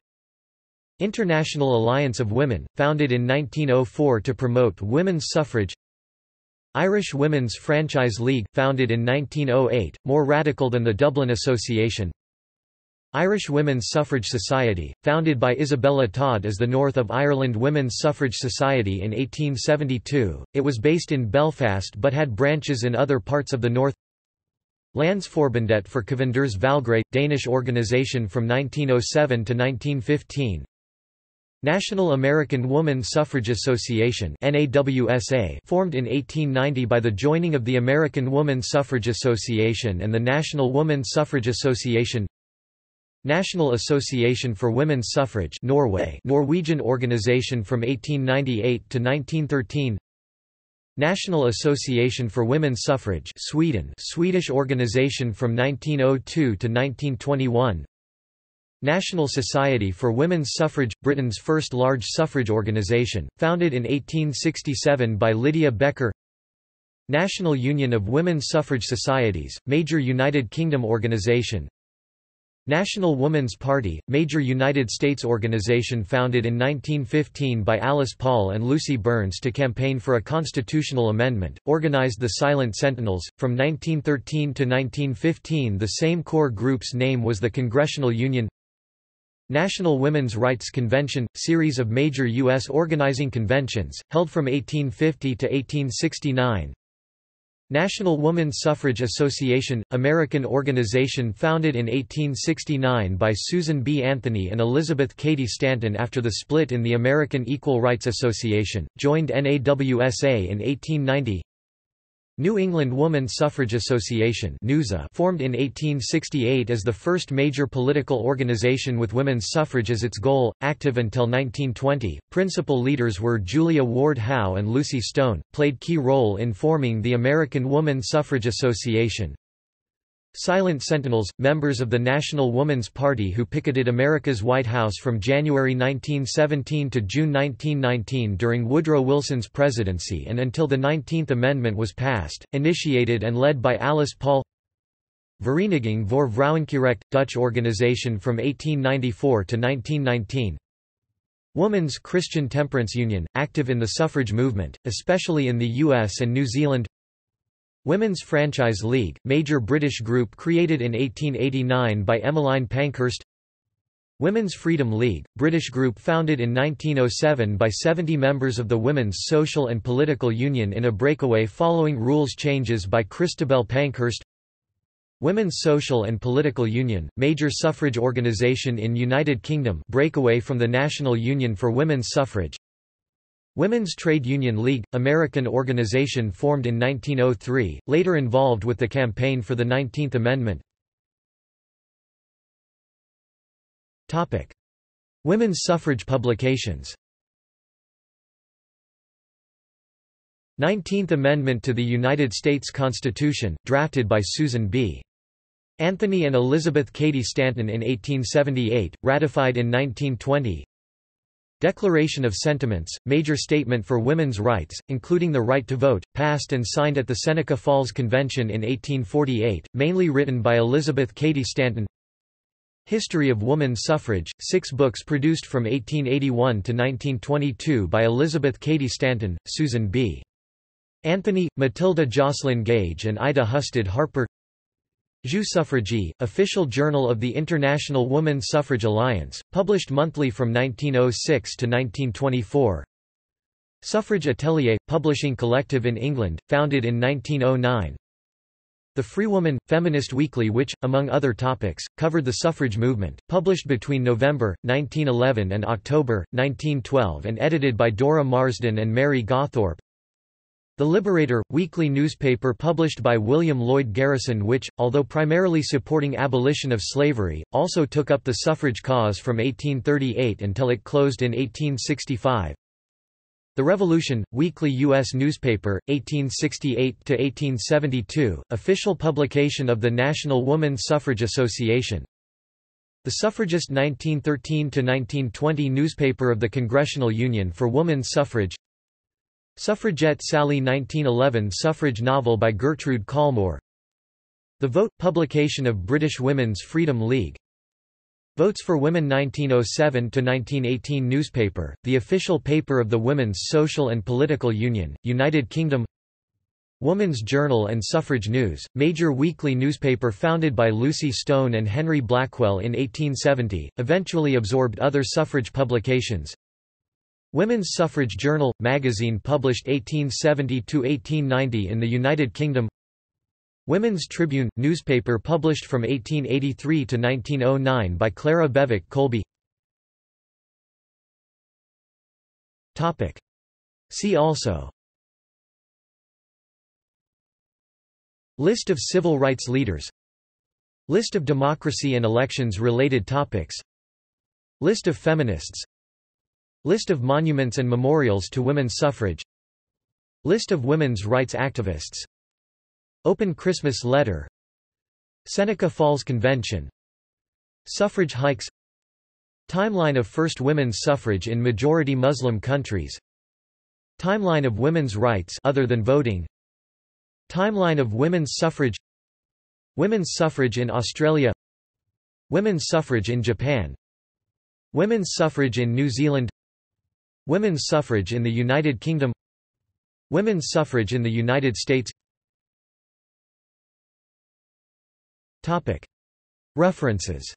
Speaker 1: International Alliance of Women, founded in 1904 to promote women's suffrage. Irish Women's Franchise League, founded in 1908, more radical than the Dublin Association. Irish Women's Suffrage Society, founded by Isabella Tod as the North of Ireland Women's Suffrage Society in 1872, it was based in Belfast but had branches in other parts of the north. Landsforbundet for Kvindernes Valgret, Danish organisation from 1907 to 1915 National American Woman Suffrage Association formed in 1890 by the joining of the American Woman Suffrage Association and the National Woman Suffrage Association. National Association for Women's Suffrage Norway Norwegian organization from 1898 to 1913 National Association for Women's Suffrage Sweden Swedish organization from 1902 to 1921 National Society for Women's Suffrage – Britain's first large suffrage organisation, founded in 1867 by Lydia Becker. National Union of Women's Suffrage Societies, major United Kingdom organisation National Woman's Party, major United States organization founded in 1915 by Alice Paul and Lucy Burns to campaign for a constitutional amendment, organized the Silent Sentinels. From 1913 to 1915 the same core group's name was the Congressional Union National Women's Rights Convention – series of major U.S. organizing conventions, held from 1850 to 1869 National Woman Suffrage Association, American organization founded in 1869 by Susan B. Anthony and Elizabeth Cady Stanton after the split in the American Equal Rights Association, joined NAWSA in 1890 New England Woman Suffrage Association formed in 1868 as the first major political organization with women's suffrage as its goal, active until 1920. Principal leaders were Julia Ward Howe and Lucy Stone, played key role in forming the American Woman Suffrage Association, Silent Sentinels, members of the National Woman's Party who picketed America's White House from January 1917 to June 1919 during Woodrow Wilson's presidency and until the 19th Amendment was passed, initiated and led by Alice Paul Vereniging voor Vrouwenkiesrecht, Dutch organization from 1894 to 1919 Woman's Christian Temperance Union, active in the suffrage movement, especially in the U.S. and New Zealand Women's Franchise League, major British group created in 1889 by Emmeline Pankhurst. Women's Freedom League, British group founded in 1907 by 70 members of the Women's Social and Political Union in a breakaway following rules changes by Christabel Pankhurst. Women's Social and Political Union, major suffrage organisation in United Kingdom breakaway from the National Union for Women's Suffrage Women's Trade Union League, American organization formed in 1903, later involved with the campaign for the 19th Amendment. Topic: Women's suffrage publications 19th Amendment to the United States Constitution, drafted by Susan B. Anthony and Elizabeth Cady Stanton in 1878, ratified in 1920 Declaration of Sentiments, major statement for women's rights, including the right to vote, passed and signed at the Seneca Falls Convention in 1848, mainly written by Elizabeth Cady Stanton History of Woman Suffrage, six books produced from 1881 to 1922 by Elizabeth Cady Stanton, Susan B. Anthony, Matilda Joslyn Gage and Ida Husted Harper Jus Suffragii, official journal of the International Woman Suffrage Alliance, published monthly from 1906 to 1924. Suffrage Atelier, publishing collective in England, founded in 1909. The Free Woman, feminist weekly which, among other topics, covered the suffrage movement, published between November, 1911 and October, 1912 and edited by Dora Marsden and Mary Gawthorpe. The Liberator, weekly newspaper published by William Lloyd Garrison which, although primarily supporting abolition of slavery, also took up the suffrage cause from 1838 until it closed in 1865. The Revolution, weekly U.S. newspaper, 1868–1872, official publication of the National Woman Suffrage Association. The Suffragist 1913–1920 newspaper of the Congressional Union for Woman Suffrage Suffragette Sally 1911 suffrage novel by Gertrude Colmore The Vote – publication of British Women's Freedom League. Votes for Women 1907–1918 newspaper, the official paper of the Women's Social and Political Union, United Kingdom. Woman's Journal and Suffrage News, major weekly newspaper founded by Lucy Stone and Henry Blackwell in 1870, eventually absorbed other suffrage publications Women's Suffrage Journal – magazine published 1870 to 1890 in the United Kingdom. Women's Tribune – newspaper published from 1883 to 1909 by Clara Bewick Colby See also. List of civil rights leaders. List of democracy and elections related topics. List of feminists List of monuments and memorials to women's suffrage. List of women's rights activists. Open Christmas letter. Seneca Falls Convention. Suffrage hikes. Timeline of first women's suffrage in majority Muslim countries. Timeline of women's rights other than voting. Timeline of women's suffrage. Women's suffrage in Australia. Women's suffrage in Japan. Women's suffrage in New Zealand Women's suffrage in the United Kingdom. Women's suffrage in the United States. References